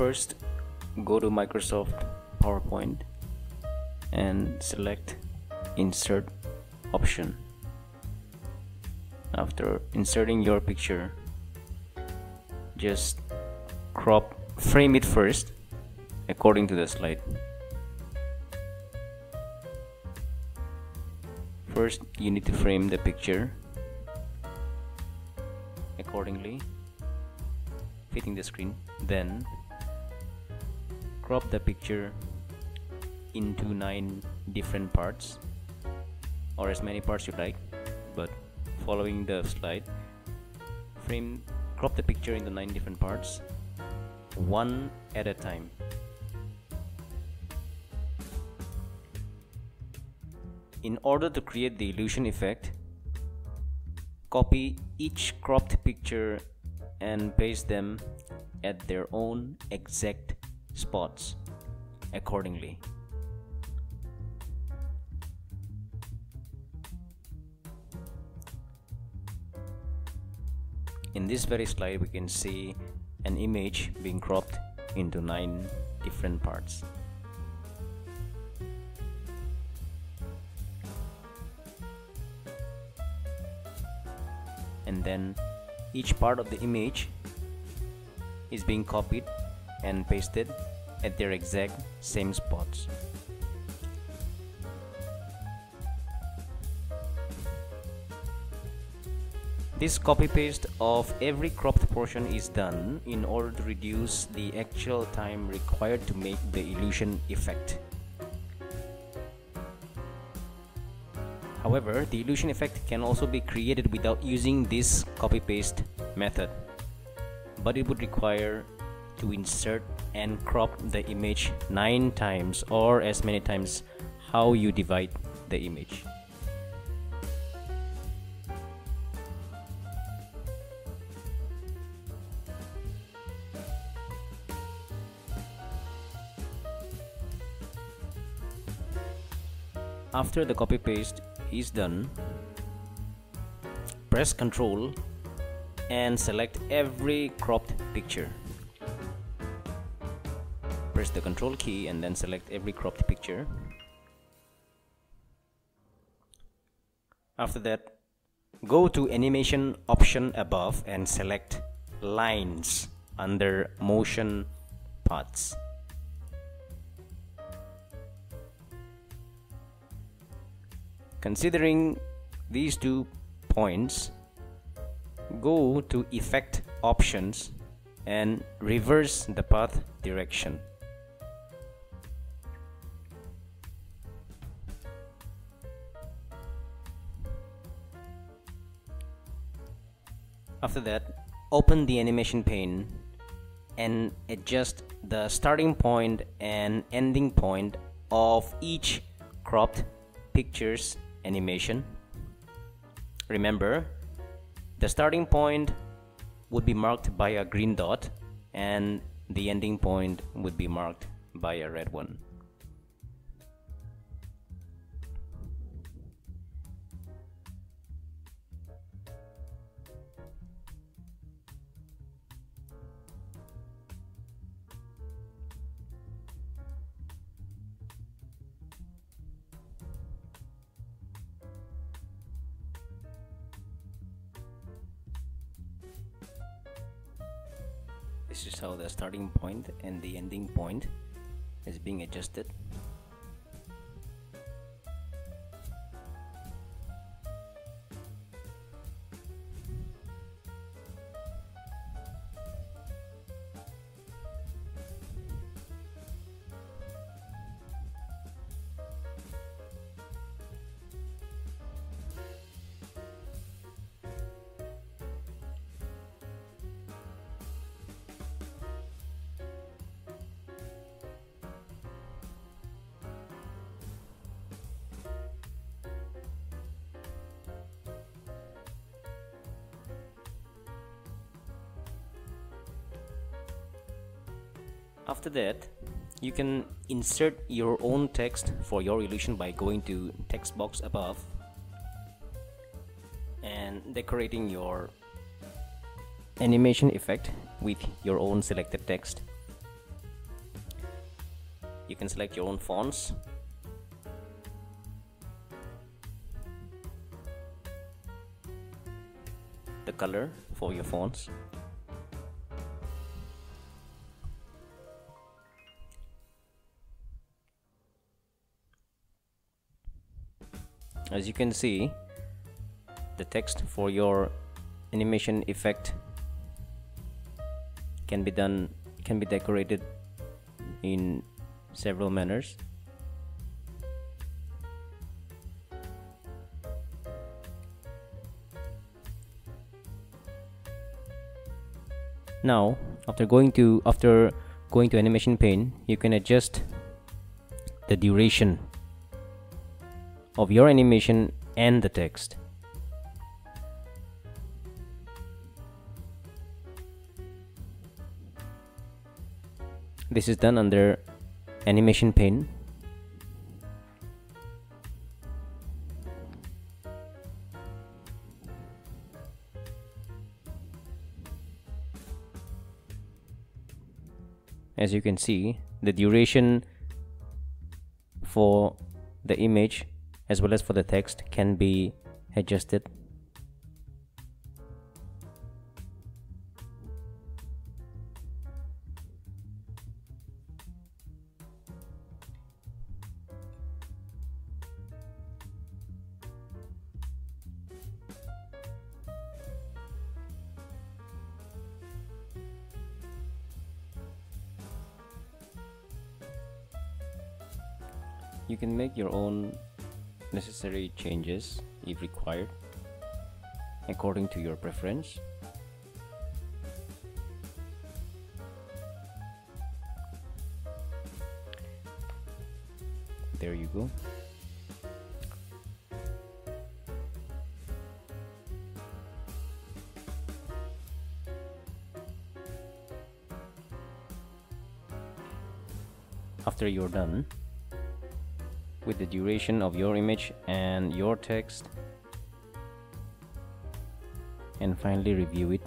first go to Microsoft PowerPoint and select insert option. After inserting your picture just crop frame it first according to the slide. First you need to frame the picture accordingly fitting the screen then crop the picture into nine different parts or as many parts you like but following the slide frame crop the picture into nine different parts one at a time. In order to create the illusion effect copy each cropped picture and paste them at their own exact spots accordingly. In this very slide we can see an image being cropped into 9 different parts. And then each part of the image is being copied and paste it at their exact same spots. This copy paste of every cropped portion is done in order to reduce the actual time required to make the illusion effect. However, the illusion effect can also be created without using this copy paste method, but it would require to insert and crop the image 9 times or as many times how you divide the image. After the copy paste is done, press Ctrl and select every cropped picture press the control key and then select every cropped picture. After that go to animation option above and select lines under motion paths considering these two points go to effect options and reverse the path direction After that, open the animation pane and adjust the starting point and ending point of each cropped pictures animation. Remember, the starting point would be marked by a green dot and the ending point would be marked by a red one. This is how the starting point and the ending point is being adjusted After that, you can insert your own text for your illusion by going to text box above and decorating your animation effect with your own selected text. You can select your own fonts. The color for your fonts as you can see the text for your animation effect can be done can be decorated in several manners. Now after going to after going to animation pane you can adjust the duration of your animation and the text. This is done under animation pane. As you can see the duration for the image as well as for the text can be adjusted. You can make your own necessary changes if required according to your preference. There you go. After you're done with the duration of your image and your text and finally review it